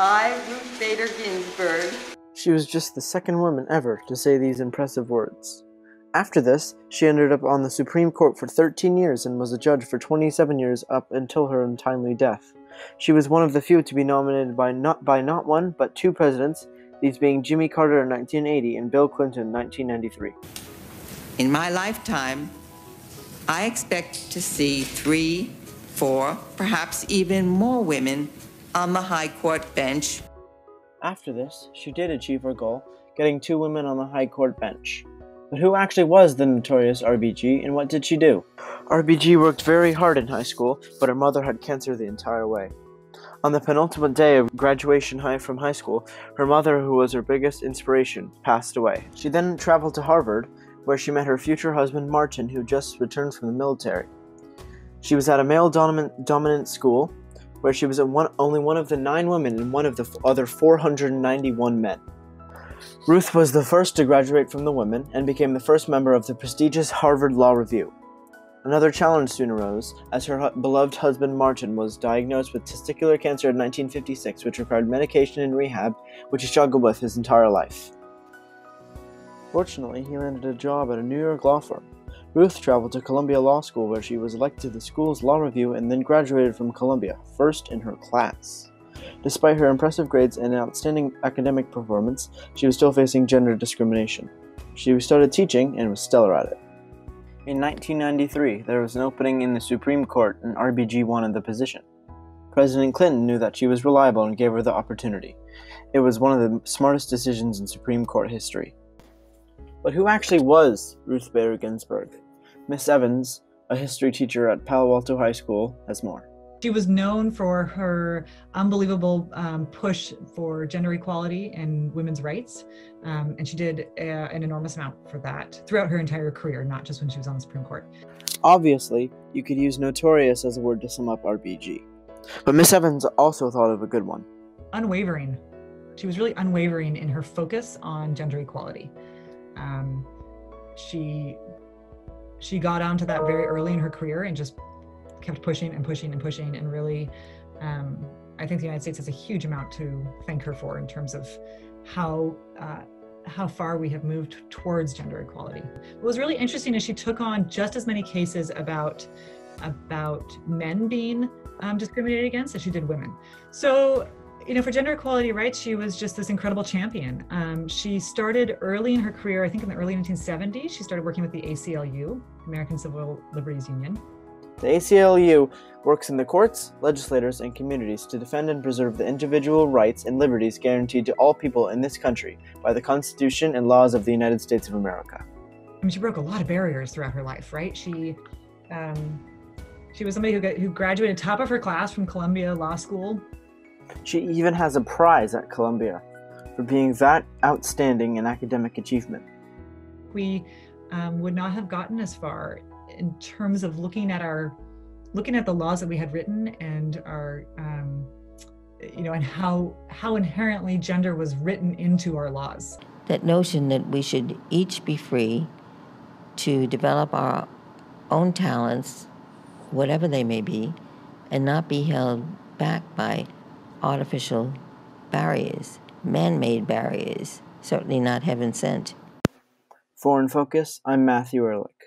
I, Ruth Bader Ginsburg, She was just the second woman ever to say these impressive words. After this, she ended up on the Supreme Court for 13 years and was a judge for 27 years up until her untimely death. She was one of the few to be nominated by not by not one but two presidents, these being Jimmy Carter in 1980 and Bill Clinton in 1993. In my lifetime, I expect to see three, four, perhaps even more women on the High Court bench. After this, she did achieve her goal, getting two women on the High Court bench. But who actually was the notorious RBG and what did she do? RBG worked very hard in high school, but her mother had cancer the entire way. On the penultimate day of graduation high from high school, her mother, who was her biggest inspiration, passed away. She then traveled to Harvard, where she met her future husband Martin, who just returned from the military. She was at a male dominant, school, where she was one, only one of the nine women and one of the other 491 men. Ruth was the first to graduate from the women and became the first member of the prestigious Harvard Law Review. Another challenge soon arose, as her hu- beloved husband Martin was diagnosed with testicular cancer in 1956, which required medication and rehab, which he struggled with his entire life. Fortunately, he landed a job at a New York law firm. Ruth traveled to Columbia Law School, where she was elected to the school's law review and then graduated from Columbia, first in her class. Despite her impressive grades and outstanding academic performance, she was still facing gender discrimination. She started teaching and was stellar at it. In 1993, there was an opening in the Supreme Court and RBG wanted the position. President Clinton knew that she was reliable and gave her the opportunity. It was one of the smartest decisions in Supreme Court history. But who actually was Ruth Bader Ginsburg? Miss Evans, a history teacher at Palo Alto High School, has more. She was known for her unbelievable um, push for gender equality and women's rights. Um, and she did uh, an enormous amount for that throughout her entire career, not just when she was on the Supreme Court. Obviously, you could use notorious as a word to sum up RBG. But Miss Evans also thought of a good one. Unwavering. She was really unwavering in her focus on gender equality. Um, she she got onto that very early in her career and just kept pushing and pushing and pushing and really um, i think the united states has a huge amount to thank her for in terms of how uh, how far we have moved towards gender equality. What was really interesting is she took on just as many cases about about men being um, discriminated against as she did women. So you know, for gender equality rights, she was just this incredible champion. Um, she started early in her career, I think in the early 1970s, she started working with the ACLU, American Civil Liberties Union. The ACLU works in the courts, legislators, and communities to defend and preserve the individual rights and liberties guaranteed to all people in this country by the Constitution and laws of the United States of America. I mean, she broke a lot of barriers throughout her life, right? She, um, she was somebody who, got, who graduated top of her class from Columbia Law School. She even has a prize at Columbia for being that outstanding in academic achievement. We um, would not have gotten as far in terms of looking at our looking at the laws that we had written and our um, you know and how how inherently gender was written into our laws that notion that we should each be free to develop our own talents whatever they may be and not be held back by artificial barriers man-made barriers certainly not heaven sent For In Focus, I'm Matthew Ehrlich.